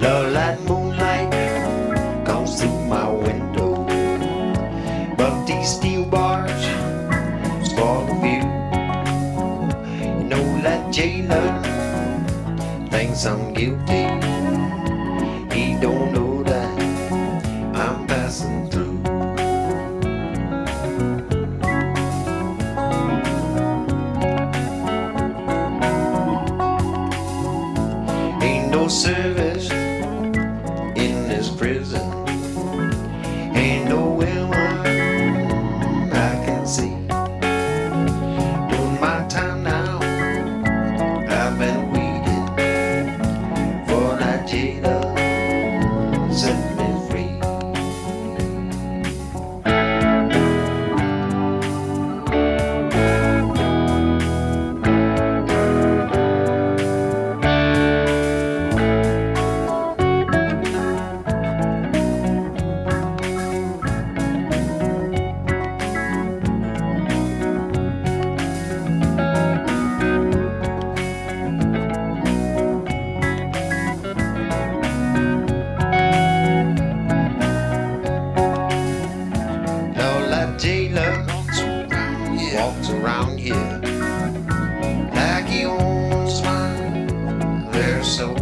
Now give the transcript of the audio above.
Lowlight moonlight comes through my window. But these steel bars spoil the view. You know that jailer thinks I'm guilty. He don't know that I'm passing through. Ain't no service in this prison. Ain't no women I can see. walks around here like he owns mine. They're so